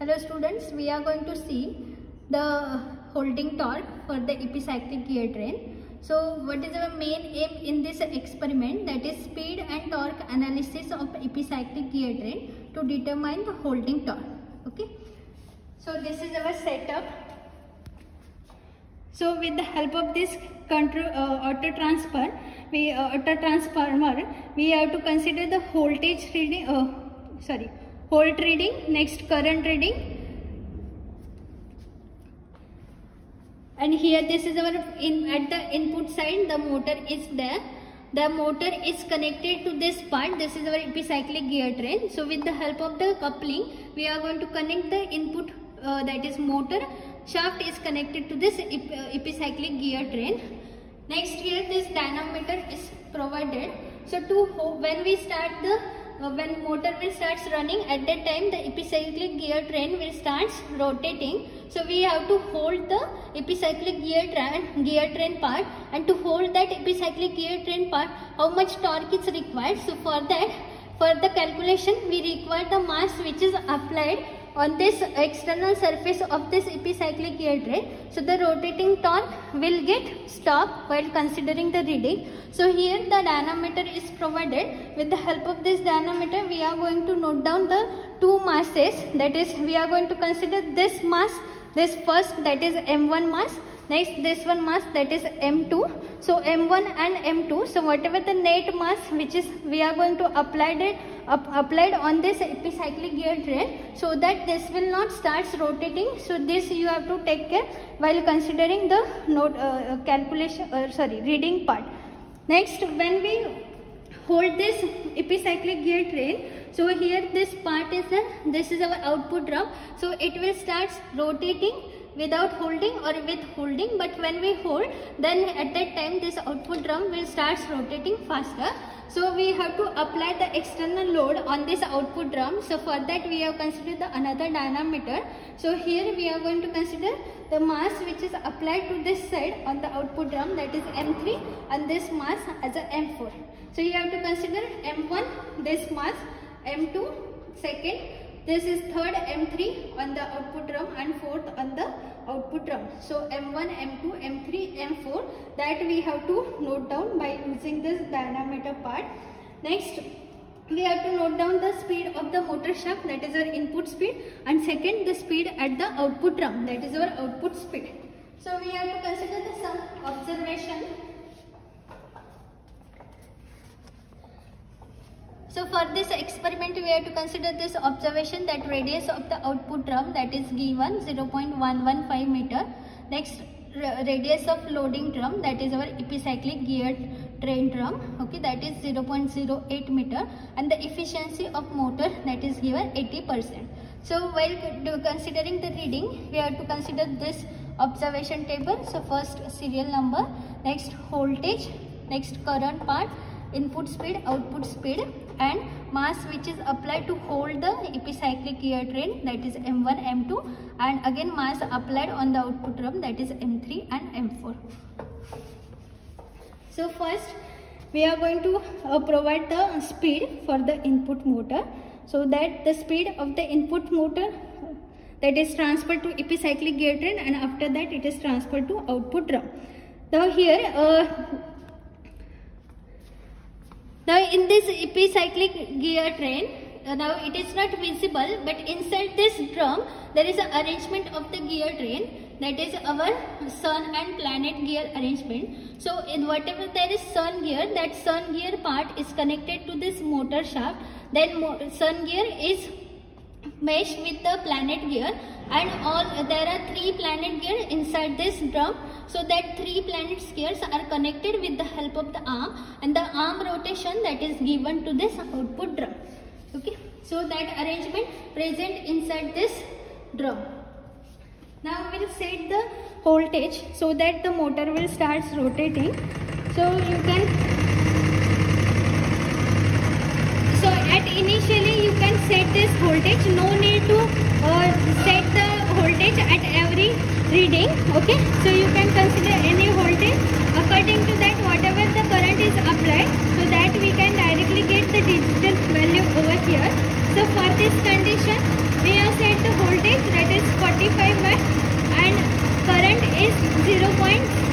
Hello students, we are going to see the holding torque for the epicyclic gear train. So what is our main aim in this experiment that is speed and torque analysis of epicyclic gear train to determine the holding torque. Okay. So this is our setup. So with the help of this control uh, auto transfer, we uh, auto transformer, we have to consider the voltage reading. Uh, sorry, volt reading. Next current reading. And here this is our in at the input side the motor is there. The motor is connected to this part. This is our epicyclic gear train. So with the help of the coupling, we are going to connect the input uh, that is motor shaft is connected to this ep uh, epicyclic gear train. Next here this dynamometer is provided. So to when we start the Uh, when motor will starts running at that time the epicyclic gear train will starts rotating. So we have to hold the epicyclic gear train gear train part and to hold that epicyclic gear train part how much torque is required. So for that for the calculation we require the mass which is applied on this external surface of this epicyclic gear train. So the rotating torque will get stopped while considering the reading. So here the dynamometer is provided. With the help of this dynamometer we are going to note down the two masses that is we are going to consider this mass this first that is m1 mass next this one mass that is m2 so m1 and m2 so whatever the net mass which is we are going to apply it applied on this epicyclic gear train so that this will not starts rotating. So this you have to take care while considering the note uh, calculation uh, sorry reading part. Next when we hold this epicyclic gear train so here this part is the this is our output drum so it will start rotating without holding or with holding but when we hold then at that time this output drum will start rotating faster. So we have to apply the external load on this output drum. So for that we have considered the another dynamometer so here we are going to consider the mass which is applied to this side on the output drum that is m3 and this mass as a m4 so you have to consider m1 this mass m2 second this is third M3 on the output drum and fourth on the output drum. So M1, M2, M3, M4 that we have to note down by using this dynamometer part. Next we have to note down the speed of the motor shaft that is our input speed and second the speed at the output drum that is our output speed. So we have to consider the some observation So for this experiment we have to consider this observation that radius of the output drum that is given 0.115 meter. Next radius of loading drum that is our epicyclic gear train drum okay that is 0.08 meter and the efficiency of motor that is given 80%. So while considering the reading we have to consider this observation table. So first serial number, next voltage, next current part, input speed, output speed and mass which is applied to hold the epicyclic gear train that is M1, M2 and again mass applied on the output drum that is M3 and M4. So first we are going to uh, provide the speed for the input motor so that the speed of the input motor that is transferred to epicyclic gear train and after that it is transferred to output drum. Now here uh, now in this epicyclic gear train, uh, now it is not visible but inside this drum there is an arrangement of the gear train. That is our sun and planet gear arrangement. So in whatever there is sun gear that sun gear part is connected to this motor shaft. Then sun gear is meshed with the planet gear. And all there are three planet gear inside this drum so that three planet gears are connected with the help of the arm and the arm rotation that is given to this output drum. Okay? So that arrangement present inside this drum. Now we will set the voltage so that the motor will start rotating. So you can so at initially you can set this voltage. No need to uh, set the voltage at every reading. Okay? So consider any voltage according to that whatever the current is applied so that we can directly get the digital value over here. So for this condition we have set the voltage that is 45 watt and current is 0.6